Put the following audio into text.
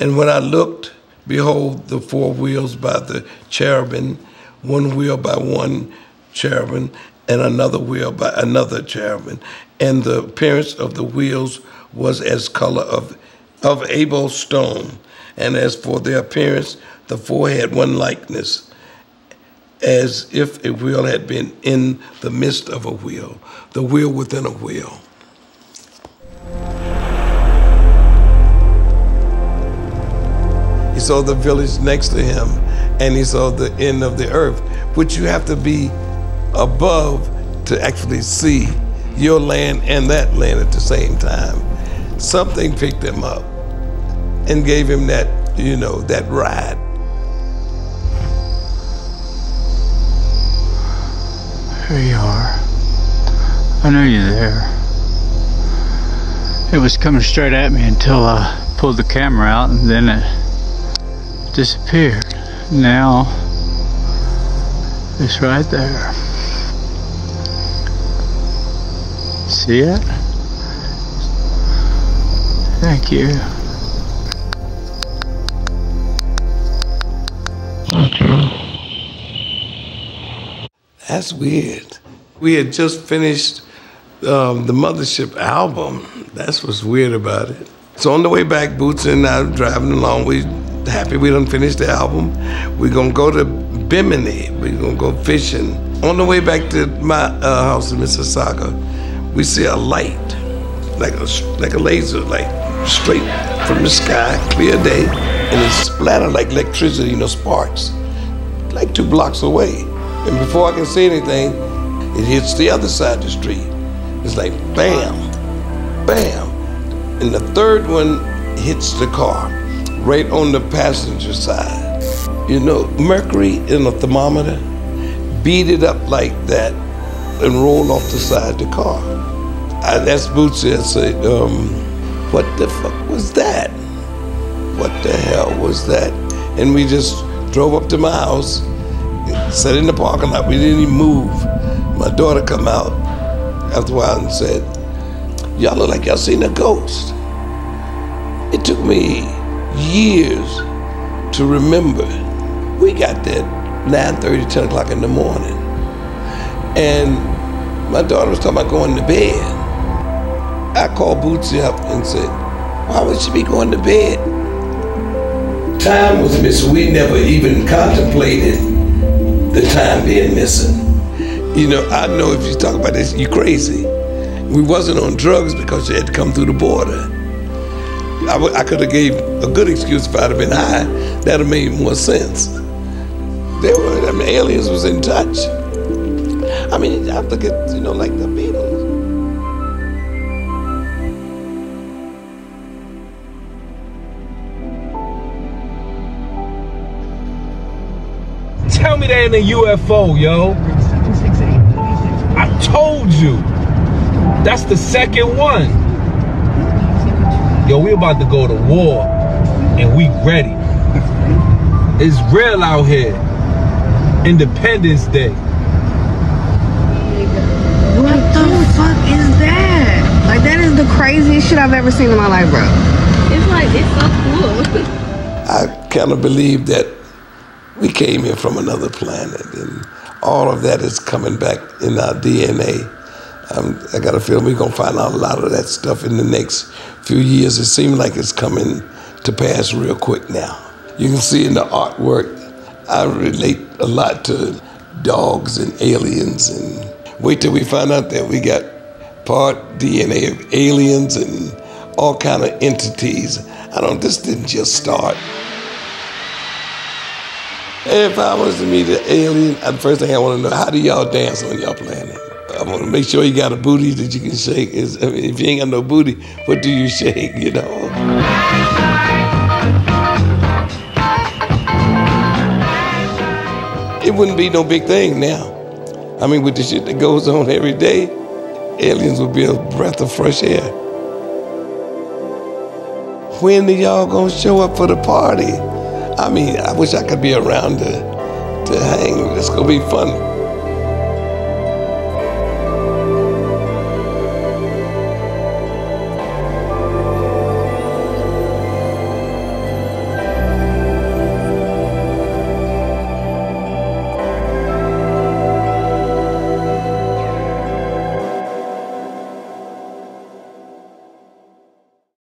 And when I looked, behold, the four wheels by the cherubim, one wheel by one cherubim, and another wheel by another cherubim. And the appearance of the wheels was as color of, of a beryl stone. And as for their appearance, the four had one likeness, as if a wheel had been in the midst of a wheel, the wheel within a wheel. Saw the village next to him, and he saw the end of the earth, which you have to be above to actually see your land and that land at the same time. Something picked him up and gave him that, you know, that ride. Here you are. I know you're there. It was coming straight at me until I pulled the camera out and then it disappeared. Now it's right there. See it? Thank you. That's weird. We had just finished um, the Mothership album. That's what's weird about it. So on the way back, Boots and I driving along. We happy we done finished the album. We're gonna go to Bimini. We're gonna go fishing. On the way back to my uh, house in Mississauga, we see a light, like a like a laser, like straight from the sky, clear day, and it splattered like electricity, you know, sparks, like two blocks away. And before I can say anything, it hits the other side of the street. It's like bam, bam. And the third one hits the car, right on the passenger side. You know, mercury in a thermometer, beat it up like that and roll off the side of the car. I asked Bootsy, I said, um, what the fuck was that? What the hell was that? And we just drove up to my house, sat in the parking lot. We didn't even move. My daughter come out after a while and said, y'all look like y'all seen a ghost. It took me years to remember. We got there 9.30, 10 o'clock in the morning. And my daughter was talking about going to bed. I called Bootsy up and said, why would she be going to bed? Time was missing. We never even contemplated the time being missing. You know, I know if you talk about this, you're crazy. We wasn't on drugs because you had to come through the border. I, w- I could have gave a good excuse if I'd have been high. That'd have made more sense. They were, I mean, aliens was in touch. I mean, I look at, you know, like the Beatles. Tell me that ain't a UFO, yo. I told you. That's the second one. Yo, we about to go to war and we ready. It's real out here. Independence Day. What the fuck is that? Like that is the craziest shit I've ever seen in my life, bro. It's like it's so cool. I kind of believe that we came here from another planet, and all of that is coming back in our DNA. Um, I got a feeling we're gonna find out a lot of that stuff in the next few years. It seems like it's coming to pass real quick now. You can see in the artwork, I relate a lot to dogs and aliens, and wait till we find out that we got part DNA of aliens and all kind of entities. I don't. This didn't just start. If I was to meet an alien, the first thing I want to know, how do y'all dance on y'all planet? I want to make sure you got a booty that you can shake. I mean, if you ain't got no booty, what do you shake? You know. It wouldn't be no big thing now. I mean, with the shit that goes on every day, aliens would be a breath of fresh air. When are y'all gonna show up for the party? I mean, I wish I could be around to, to hang. It's gonna be fun.